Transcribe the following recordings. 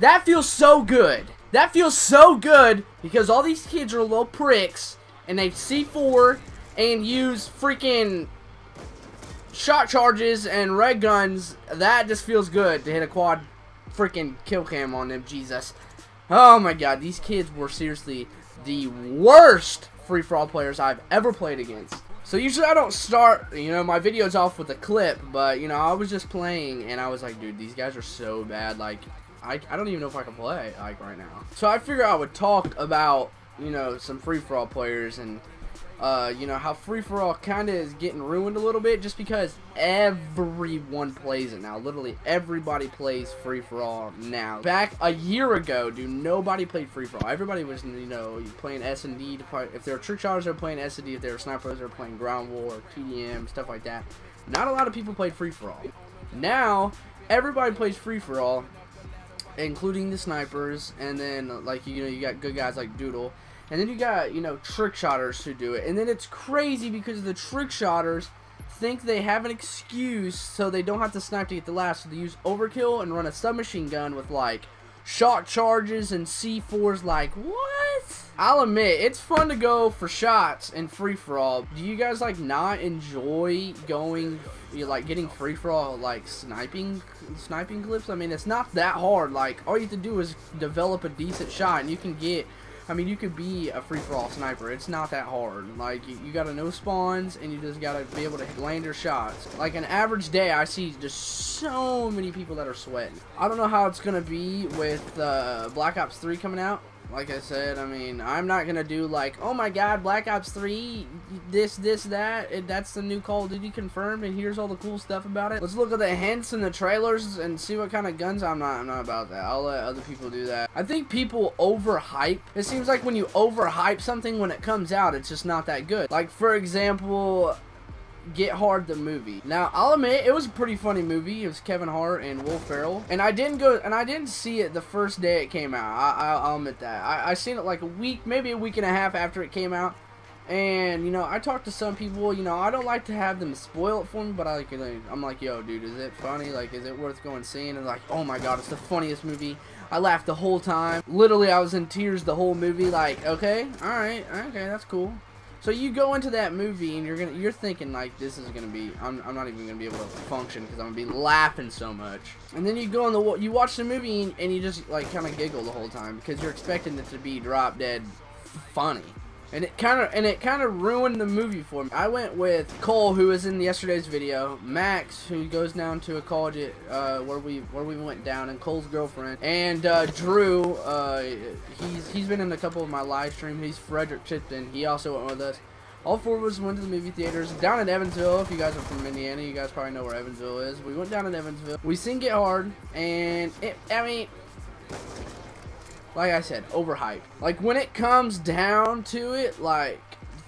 That feels so good. That feels so good because all these kids are little pricks and they C4 and use freaking shock charges and red guns. That just feels good to hit a quad freaking kill cam on them. Jesus. Oh my god, these kids were seriously the worst free-for-all players I've ever played against. So usually I don't start, you know, my videos off with a clip, but, you know, I was just playing, and I was like, dude, these guys are so bad, like, I, I don't even know if I can play, like, right now. So I figured I would talk about, you know, some free-for-all players, and uh, you know, how free-for-all kind of is getting ruined a little bit just because everyone plays it now. Literally everybody plays free-for-all now. Back a year ago, dude, nobody played free-for-all. Everybody was, you know, playing S&D. If they were trick shotters, they were playing S&D. If they were snipers, they were playing ground war, TDM, stuff like that. Not a lot of people played free-for-all. Now, everybody plays free-for-all, including the snipers, and then, like, you know, you got good guys like Doodle. And then you got, you know, trick shotters who do it. And then it's crazy because the trick shotters think they have an excuse so they don't have to snipe to get the last. So they use overkill and run a submachine gun with, like, shock charges and C4s like, what? I'll admit, it's fun to go for shots and free-for-all. Do you guys, like, not enjoy going, like, getting free-for-all, like, sniping, sniping clips? I mean, it's not that hard. Like, all you have to do is develop a decent shot and you can get I mean, you could be a free-for-all sniper. It's not that hard. Like, you, you gotta know spawns, and you just gotta be able to land your shots. Like, an average day, I see just so many people that are sweating. I don't know how it's gonna be with uh, Black Ops 3 coming out like I said, I mean, I'm not gonna do like, oh my god, Black Ops 3, this, this, that, and that's the new Call of Duty confirmed, and here's all the cool stuff about it. Let's look at the hints and the trailers and see what kind of guns. I'm not, I'm not about that. I'll let other people do that. I think people overhype. It seems like when you overhype something when it comes out, it's just not that good. Like for example, Get Hard the movie. Now, I'll admit it was a pretty funny movie. It was Kevin Hart and Will Ferrell, and I didn't go and I didn't see it the first day it came out. I, will admit that. I, I seen it like a week, maybe a week and a half after it came out. And you know, I talked to some people. You know, I don't like to have them spoil it for me, but I like, I'm like, yo, dude, is it funny? Like, is it worth going seeing? And like, oh my god, it's the funniest movie. I laughed the whole time. Literally, I was in tears the whole movie. Like, okay, all right, okay, that's cool. So you go into that movie and you're gonna you're thinking like this is gonna be I'm, I'm not even gonna be able to function because I'm gonna be laughing so much. And then you go on the you watch the movie and you just like kind of giggle the whole time because you're expecting it to be drop dead funny. And it kind of and it kind of ruined the movie for me. I went with Cole, who was in yesterday's video, Max, who goes down to a college uh, where we where we went down, and Cole's girlfriend, and uh, Drew. Uh, he's he's been in a couple of my live streams. He's Frederick Tipton. He also went with us. All four of us went to the movie theaters down in Evansville. If you guys are from Indiana, you guys probably know where Evansville is. We went down in Evansville. We seen Get Hard, and it, I mean, like I said, overhyped. Like, when it comes down to it, like,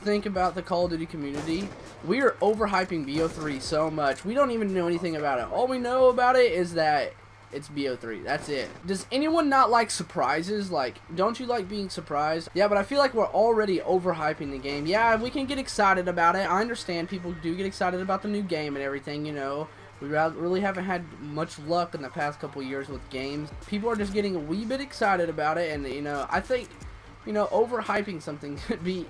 think about the Call of Duty community. We are overhyping BO3 so much. We don't even know anything about it. All we know about it is that it's BO3. That's it. Does anyone not like surprises? Like, don't you like being surprised? Yeah, but I feel like we're already overhyping the game. Yeah, we can get excited about it. I understand people do get excited about the new game and everything, you know. We really haven't had much luck in the past couple years with games. People are just getting a wee bit excited about it, and you know, I think, you know, overhyping something could be,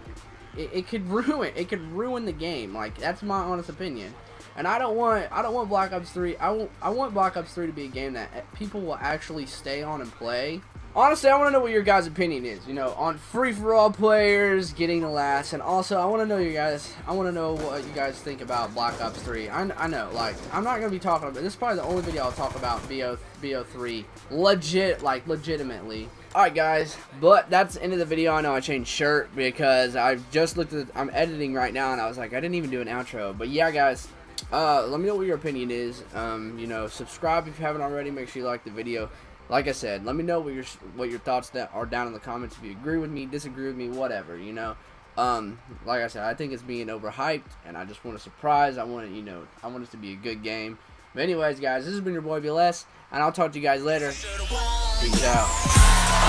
it, it could ruin, it could ruin the game. Like that's my honest opinion. And I don't want, I don't want Black Ops 3. I want, I want Black Ops 3 to be a game that eh, people will actually stay on and play honestly, I want to know what your guys' opinion is, you know, on free-for-all players getting the last, and also, I want to know you guys, I want to know what you guys think about Black Ops 3. I, I know, like, I'm not going to be talking about, this is probably the only video I'll talk about BO, BO3, legit, like, legitimately. Alright guys, but that's the end of the video. I know I changed shirt because I just looked at, I'm editing right now and I was like, I didn't even do an outro. But yeah guys, uh, let me know what your opinion is. Um, you know, subscribe if you haven't already. Make sure you like the video like I said, let me know what your what your thoughts that are down in the comments. If you agree with me, disagree with me, whatever, you know. Um, like I said, I think it's being overhyped, and I just want a surprise. I want it, you know, I want it to be a good game. But anyways, guys, this has been your boy BLS, and I'll talk to you guys later. Peace out.